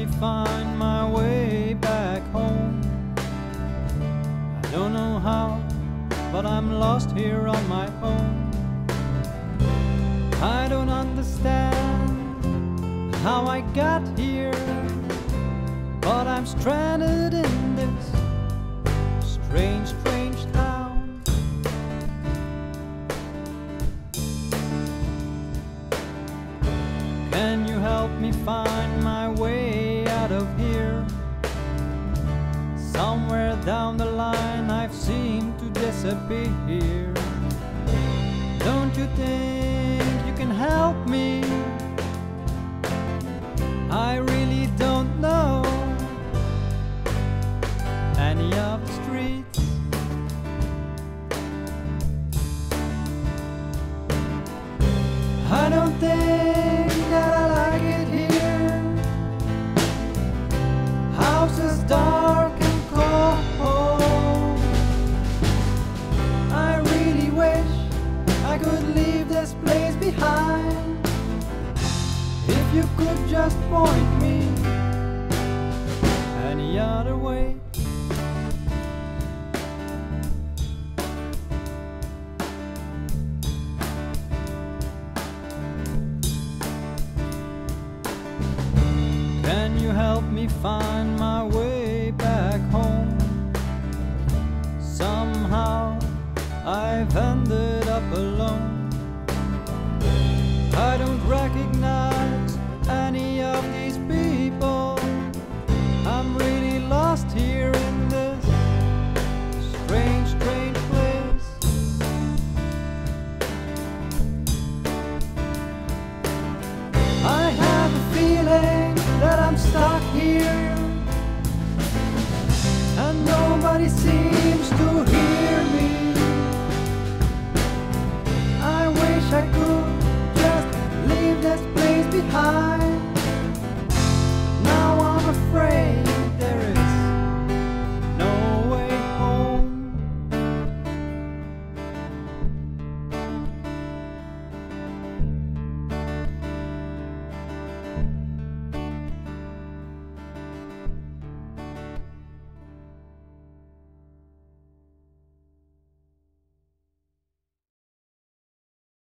me find my way back home? I don't know how, but I'm lost here on my own. I don't understand how I got here, but I'm stranded in this strange, strange town. Can you help me find my way down the line I've seemed to disappear. Don't you think you can help me? I really don't know any of the streets. I don't think just point me any other way. Can you help me find my way back home? Somehow I've ended nobody seems to hear me. I wish I could just leave this place behind